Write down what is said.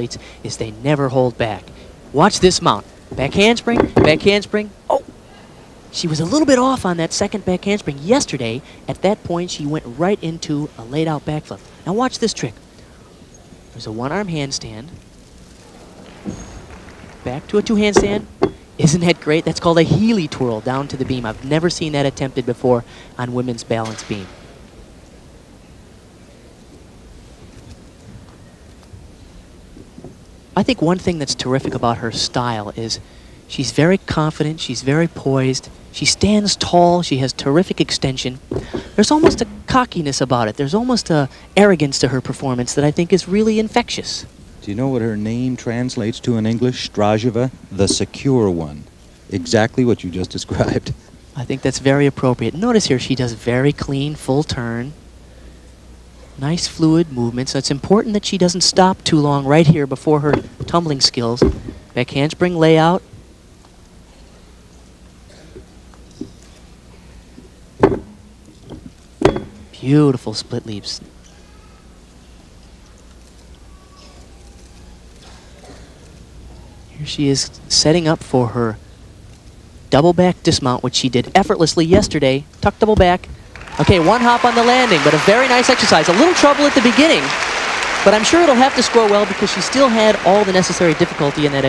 athletes is they never hold back. Watch this mount. Back handspring, back handspring. Oh, she was a little bit off on that second back handspring yesterday. At that point, she went right into a laid out backflip. Now watch this trick. There's a one arm handstand. Back to a two handstand. Isn't that great? That's called a Healy twirl down to the beam. I've never seen that attempted before on women's balance beam. I think one thing that's terrific about her style is she's very confident, she's very poised, she stands tall, she has terrific extension. There's almost a cockiness about it. There's almost a arrogance to her performance that I think is really infectious. Do you know what her name translates to in English? Strazheva, the secure one. Exactly what you just described. I think that's very appropriate. Notice here she does very clean, full turn. Nice fluid movement, so it's important that she doesn't stop too long right here before her tumbling skills. Back handspring layout. Beautiful split leaps. Here she is setting up for her double back dismount, which she did effortlessly yesterday. Tuck double back. Okay, one hop on the landing, but a very nice exercise. A little trouble at the beginning, but I'm sure it'll have to score well because she still had all the necessary difficulty in that